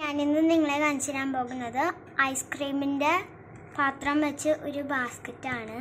ഞാനിന്ന് നിങ്ങളെ കാണിച്ചു തരാൻ പോകുന്നത് ഐസ്ക്രീമിന്റെ പാത്രം വെച്ച് ഒരു ബാസ്ക്കറ്റാണ്.